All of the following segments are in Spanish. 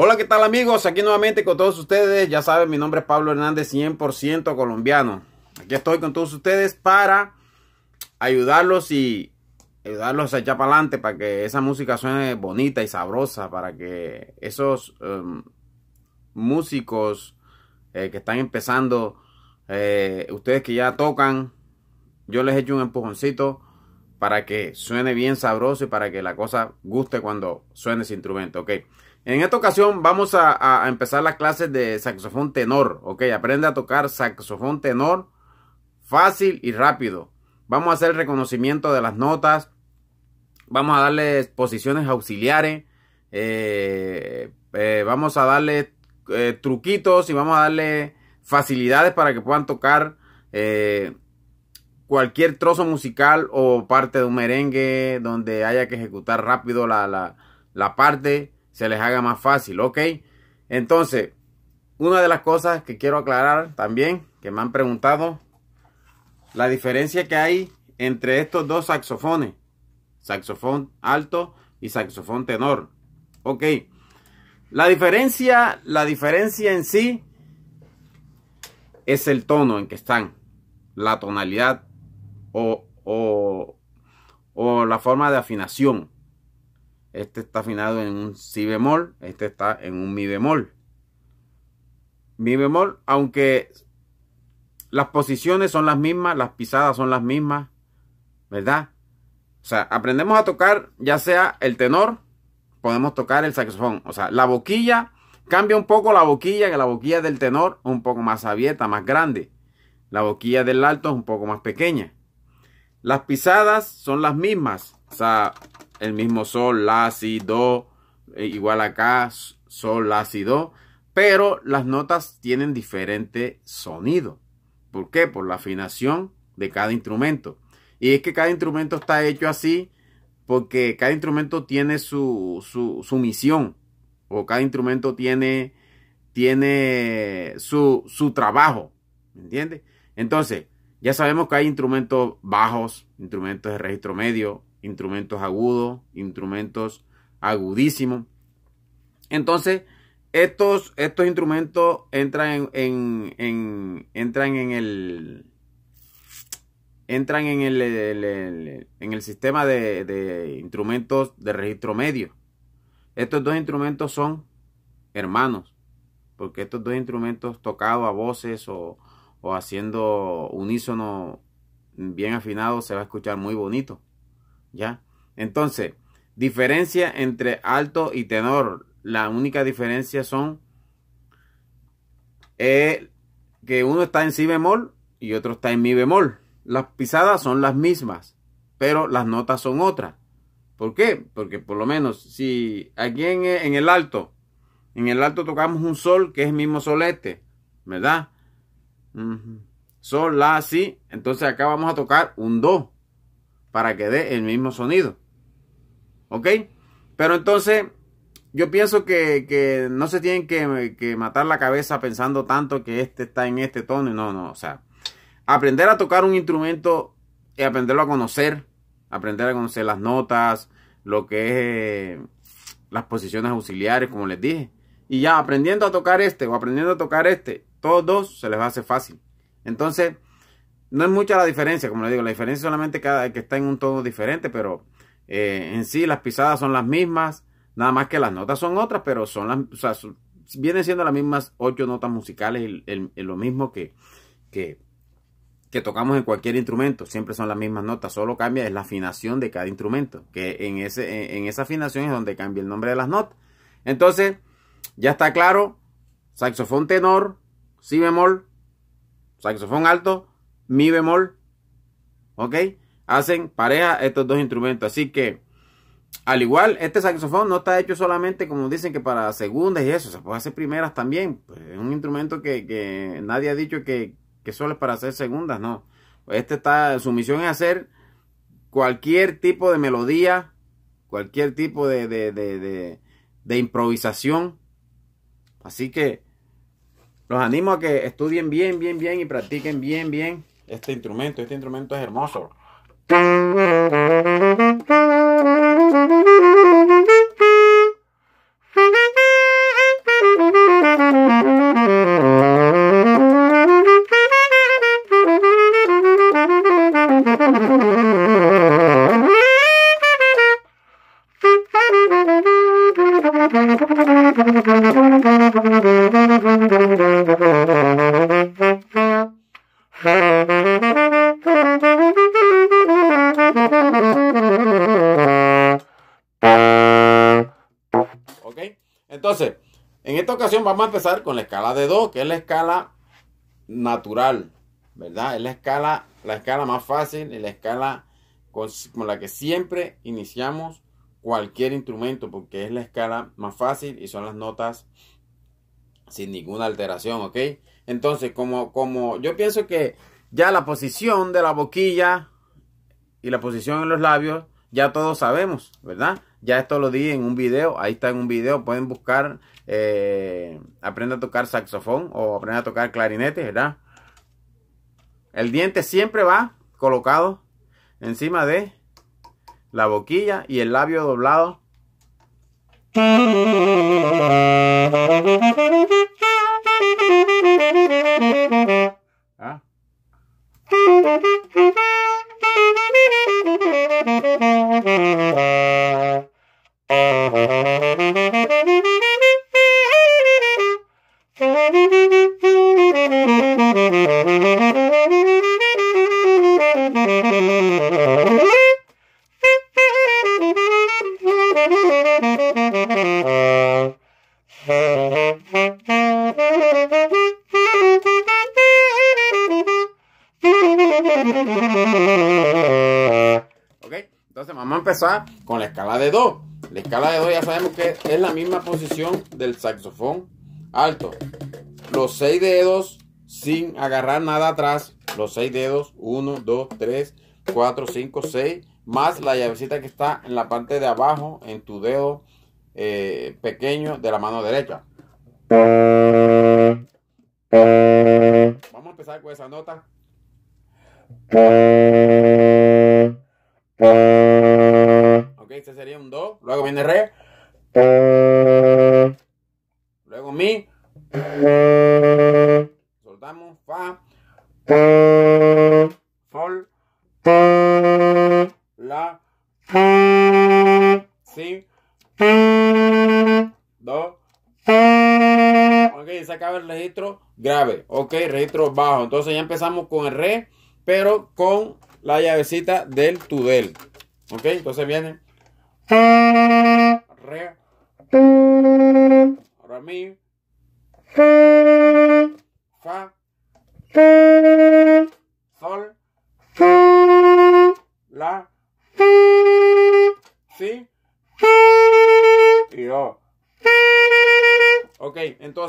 Hola, ¿qué tal amigos? Aquí nuevamente con todos ustedes. Ya saben, mi nombre es Pablo Hernández, 100% colombiano. Aquí estoy con todos ustedes para ayudarlos y ayudarlos a echar para adelante para que esa música suene bonita y sabrosa, para que esos um, músicos eh, que están empezando, eh, ustedes que ya tocan, yo les echo un empujoncito para que suene bien sabroso y para que la cosa guste cuando suene ese instrumento, ¿ok? En esta ocasión vamos a, empezar las clases de saxofón tenor, ¿ok? Aprende a tocar saxofón tenor fácil y rápido. Vamos a hacer reconocimiento de las notas. Vamos a darle posiciones auxiliares. Eh, eh, vamos a darle eh, truquitos y vamos a darle facilidades para que puedan tocar cualquier trozo musical o parte de un merengue donde haya que ejecutar rápido la, la parte se les haga más fácil, ¿ok? Entonces, una de las cosas que quiero aclarar también, que me han preguntado, la diferencia que hay entre estos dos saxofones, saxofón alto y saxofón tenor. Ok, la diferencia, la diferencia en sí es el tono en que están, la tonalidad o, o, o la forma de afinación. Este está afinado en un si bemol, este está en un mi bemol. Mi bemol, aunque las posiciones son las mismas, las pisadas son las mismas, ¿verdad? O sea, aprendemos a tocar ya sea el tenor, podemos tocar el saxofón. O sea, la boquilla, cambia un poco la boquilla, que la boquilla del tenor es un poco más abierta, más grande. La boquilla del alto es un poco más pequeña. Las pisadas son las mismas. O sea, el mismo sol, la, si, do, eh, igual acá, sol, la, si, do, pero las notas tienen diferente sonido. ¿Por qué? Por la afinación de cada instrumento. Y es que cada instrumento está hecho así porque cada instrumento tiene su, su, misión o cada instrumento tiene, tiene su, su trabajo. ¿Me entiendes? Entonces, ya sabemos que hay instrumentos bajos, instrumentos de registro medio, instrumentos agudos, instrumentos agudísimos. Entonces, estos, estos instrumentos entran en, en, entran en el entran en el, en el sistema de, de, instrumentos de registro medio. Estos dos instrumentos son hermanos, porque estos dos instrumentos tocados a voces o, o haciendo unísono bien afinado se va a escuchar muy bonito. Entonces, diferencia entre alto y tenor. La única diferencia son eh, que uno está en si bemol y otro está en mi bemol. Las pisadas son las mismas, pero las notas son otras. ¿Por qué? Porque por lo menos si aquí en, en el alto, en el alto tocamos un sol que es el mismo solete, ¿verdad? Sol, la, si. Entonces acá vamos a tocar un do para que dé el mismo sonido. ¿Ok? Pero entonces yo pienso que, no se tienen que, matar la cabeza pensando tanto que este está en este tono. No, no. O sea, aprender a tocar un instrumento y aprenderlo a conocer. Aprender a conocer las notas, lo que es las posiciones auxiliares, como les dije. Y ya aprendiendo a tocar este o aprendiendo a tocar este, todos dos se les va a hacer fácil. Entonces, no es mucha la diferencia, como le digo, la diferencia solamente cada que está en un tono diferente, pero eh, en sí las pisadas son las mismas, nada más que las notas son otras, pero son las, o vienen siendo las mismas ocho notas musicales y lo mismo que, que, que, tocamos en cualquier instrumento, siempre son las mismas notas, solo cambia es la afinación de cada instrumento, que en, ese, en esa afinación es donde cambia el nombre de las notas. Entonces, ya está claro, saxofón tenor, si bemol, saxofón alto, mi bemol, ¿ok? Hacen pareja estos dos instrumentos. Así que, al igual, este saxofón no está hecho solamente, como dicen, que para segundas y eso, se puede hacer primeras también. Pues es un instrumento que, nadie ha dicho que, solo es para hacer segundas, no. Este está, su misión es hacer cualquier tipo de melodía, cualquier tipo de, de improvisación. Así que los animo a que estudien bien, bien, bien y practiquen bien, bien este instrumento. Este instrumento es hermoso. Entonces, en esta ocasión vamos a empezar con la escala de Do, que es la escala natural, ¿verdad? Es la escala, la escala más fácil y la escala con, la que siempre iniciamos cualquier instrumento, porque es la escala más fácil y son las notas sin ninguna alteración, ¿ok? Entonces, como, como yo pienso que ya la posición de la boquilla y la posición en los labios, ya todos sabemos, ¿verdad? Ya esto lo di en un video, ahí está en un video, pueden buscar, eh, a tocar saxofón o aprende a tocar clarinete, ¿verdad? El diente siempre va colocado encima de la boquilla y el labio doblado. entonces vamos a empezar con la escala de Do. La escala de Do ya sabemos que es la misma posición del saxofón alto. Los seis dedos sin agarrar nada atrás. Los seis dedos, 1, 2, 3, 4, 5, 6. Más la llavecita que está en la parte de abajo, en tu dedo eh, pequeño de la mano derecha. Vamos a empezar con esa nota. La. Si. Do. Ok, se acaba el registro grave. Ok, registro bajo. Entonces ya empezamos con el Re, pero con la llavecita del Tudel. Ok, entonces viene Re. Ahora Mi.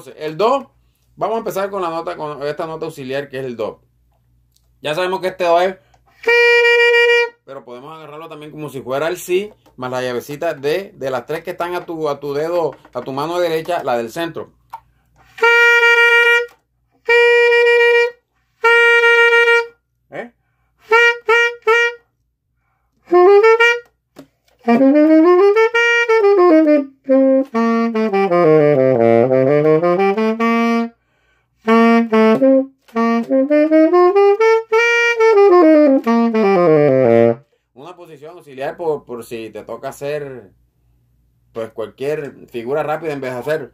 El Do. Vamos a empezar con la nota, con esta nota auxiliar que es el Do. Ya sabemos que este Do es. Pero podemos agarrarlo también como si fuera el Si, más la llavecita de, de las tres que están a tu, a tu dedo, a tu mano derecha, la del centro. Por, si te toca hacer pues cualquier figura rápida en vez de hacer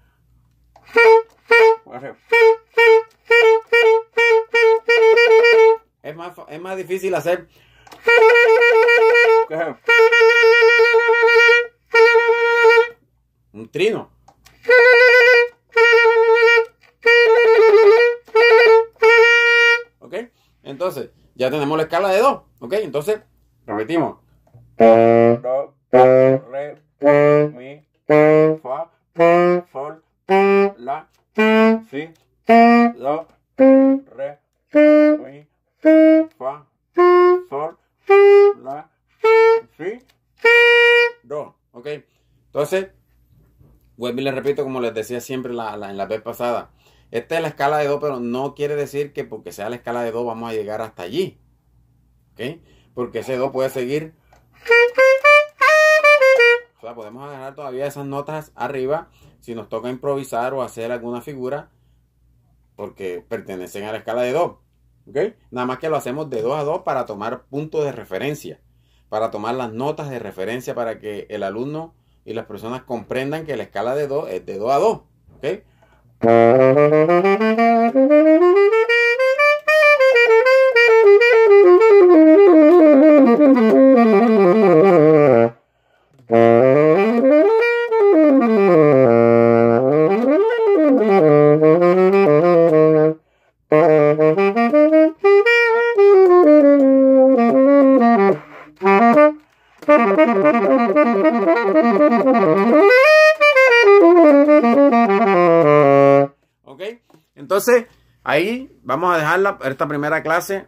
es más, es más difícil hacer un trino. ¿Ok? Entonces, ya tenemos la escala de Do. ¿Ok? Entonces, repetimos. Do, re, mi, fa, sol, la, si, do, re, mi, fa, sol, la, si, do. ¿Ok? Entonces, vuelvo y les repito, como les decía siempre la, en la vez pasada. Esta es la escala de Do, pero no quiere decir que porque sea la escala de Do vamos a llegar hasta allí. ¿Ok? Porque ese Do puede seguir. O sea, podemos agarrar todavía esas notas arriba si nos toca improvisar o hacer alguna figura porque pertenecen a la escala de Do. ¿Ok? Nada más que lo hacemos de 2 a 2 para tomar puntos de referencia, para tomar las notas de referencia para que el alumno y las personas comprendan que la escala de do es de do a do. ¿ok? ahí vamos a dejar esta primera clase,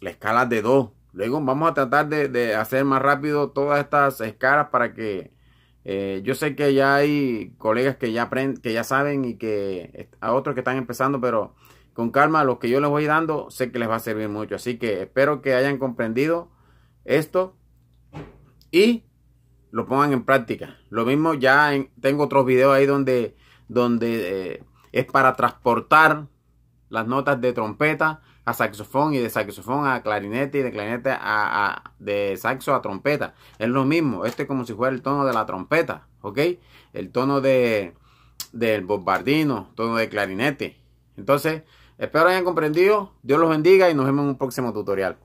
la escala de do. Luego vamos a tratar de, hacer más rápido todas estas escalas para que eh, yo sé que ya hay colegas que ya aprenden, que ya saben y que a otros que están empezando, pero con calma lo que yo les voy dando sé que les va a servir mucho. Así que espero que hayan comprendido esto y lo pongan en práctica. Lo mismo ya tengo otros videos ahí donde, donde eh, es para transportar las notas de trompeta a saxofón y de saxofón a clarinete y de clarinete a, de saxo a trompeta. Es lo mismo, este es como si fuera el tono de la trompeta, ¿ok? El tono de del bombardino, tono de clarinete. Entonces, espero hayan comprendido. Dios los bendiga y nos vemos en un próximo tutorial.